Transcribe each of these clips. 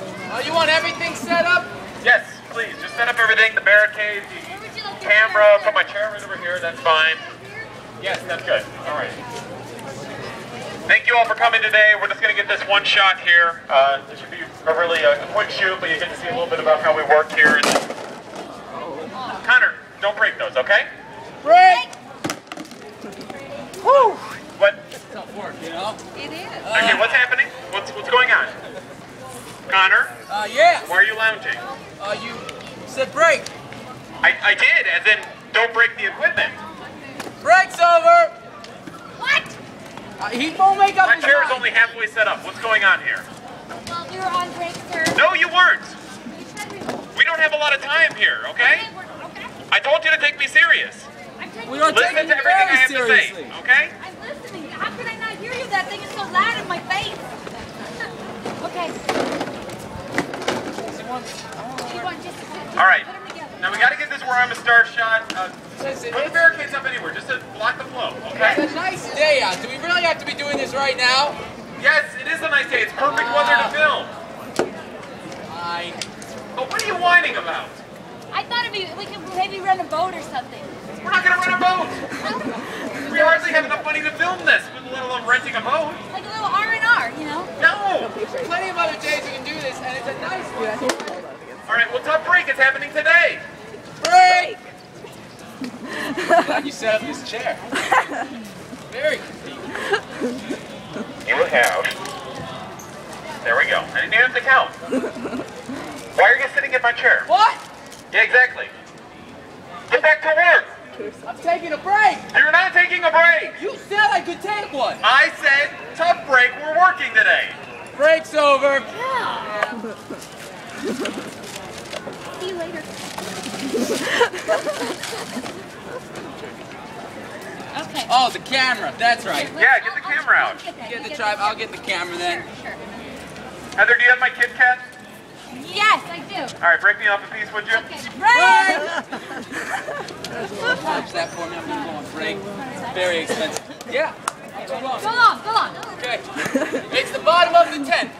Uh, you want everything set up? Yes, please. Just set up everything, the barricades, the camera, put my chair right over here, that's fine. Yes, that's good. All right. Thank you all for coming today. We're just going to get this one shot here. Uh, this should be a really a quick shoot, but you get to see a little bit about how we work here. Connor, don't break those, okay? Break! Woo! What? It's Tough work, you know? It is. Okay, what's happening? What's what's going on? Connor, Uh, yeah. why are you lounging? Uh, you said break. I, I did, and then don't break the equipment. Break's over. What? Uh, he won't make up My his chair is only halfway set up. What's going on here? Well, we were on break, sir. No, you weren't. You said we were. We don't have a lot of time here, okay? Okay. I told you to take me serious. I'm taking We don't Listen take to it everything I very have to seriously. say, okay? I'm listening. How could I not hear you? That thing is so loud in my face. okay. She wants- You want just, just All right. Put them together. Now we got to get this where I'm a star shot. Uh, put the barricades up anywhere, just to block the flow, okay? it's okay? a nice day out. Do we really have to be doing this right now? Yes, it is a nice day. It's perfect weather to film. I. But what are you whining about? I thought it'd be, we could maybe run a boat or something. We're not going to run a boat. We hardly have enough money to film this, let alone renting a boat. Like a little R and R, you know? No. Plenty of other days we can do this, and it's a nice one. All right, well, tough break is happening today. Break! Glad you set up this chair. Very convenient. You have. There we go. I didn't have to count. Why are you sitting in my chair? What? Yeah, exactly. Get back to work. I'm taking a break. You're not taking a break. You said I could take one. I said tough break. We're working today. Break's over. See you later. Okay. Oh, the camera. That's right. Yeah, get the camera out. Get, that. Get You the that. tribe. I'll get the camera then. Sure, Heather, do you have my Kit Kat? Yes, I do. All right, break me off a piece, would you? Okay. Break! Touch that for me. I'm gonna go on break. Very expensive. Yeah. Go on, go on. Okay. It's the bottom of the tent.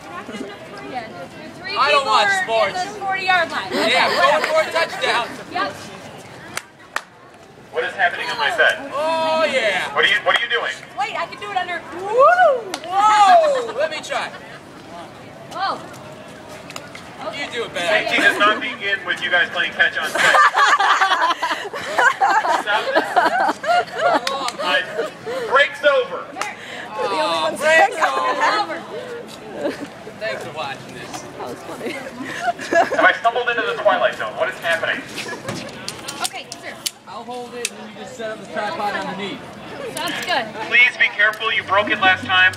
Yeah, the- the three I don't watch sports. 40 yard line. Yeah, going for a touchdown. Yep. What is happening on my set? Oh yeah. What are you What are you doing? Wait, I can do it under. Woo! Whoa! Let me try. Whoa. You do it better. Safety better. does not begin with you guys playing catch on set. Stop this. Uh, break's over. Oh, break's over. Over. Thanks for watching this. Have I stumbled into the twilight zone? What is happening? Okay, sir. I'll hold it and then you just set up the tripod underneath. Sounds good. Please be careful. You broke it last time.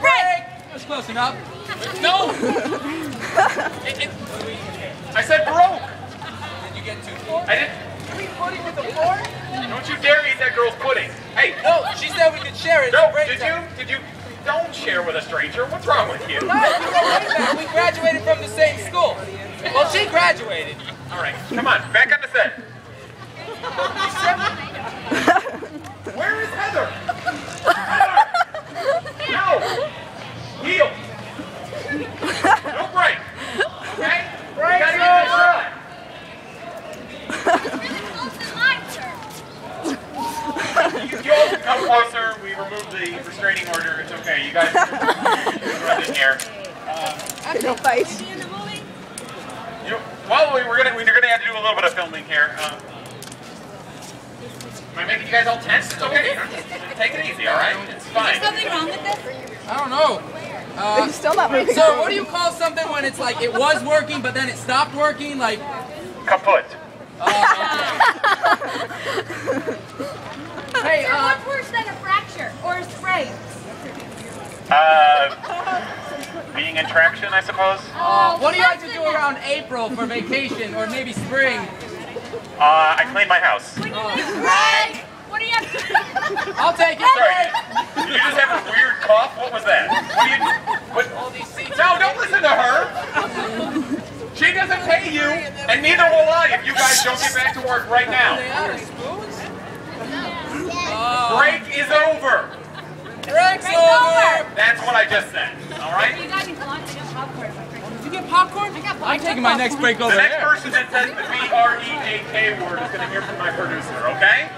Break! That's close enough. No! It- it- I said broke. Did you get two floors? I didn't. Are we putting with the floor? Don't you dare eat that girl's pudding. Hey, No, she said we could share it. no. Did time. you? Did you? Don't share with a stranger. What's wrong with you? No, we go way. We graduated from the same school. Well, she graduated. All right, come on, back on the set. Where is Heather? Heather! No! Heel! No break! Okay? We gotta get this shot. It's really close in line, sir. You, you all can come closer. We removed the restraining order. It's okay. You guys can run in here. Don't fight. Is he in the movie? You know, while we, we're gonna we're gonna have to do a little bit of filming here. Um, am I making you guys all tense? It's okay. Take it easy, all right? It's Is fine. there something wrong with this? I don't know. Uh, He's still not moving. so what do you call something when it's like it was working but then it stopped working? Like, Kaput. hey, Sir, uh, what's worse than a fracture or a sprain? Uh, being in traction, I suppose. uh, what do you like to do around April for vacation or maybe spring? Uh, I cleaned my house. When you leave break! What do you have to I'll take it. Sorry. Did you just have a weird cough? What was that? What do you? What? All these seats. No, don't listen to her. She doesn't pay you, and neither will I if you guys don't get back to work right now. out spoons? Oh, Break is over. break's Break's over. over. That's what I just said. All right. You got me blocked. I got popcorn. popcorn? I got I'm taking my next break over The next there. person that says the B-R-E-A-K word is going to hear from my producer, okay?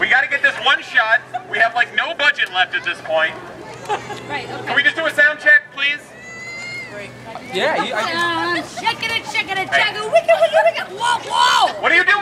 We got to get this one shot. We have like no budget left at this point. Right, okay. Can we just do a sound check, please? Yeah, you, I, Um, shaking it, shaking it, shaking it, wicka, wicka, wicka, whoa, whoa! What are you doing?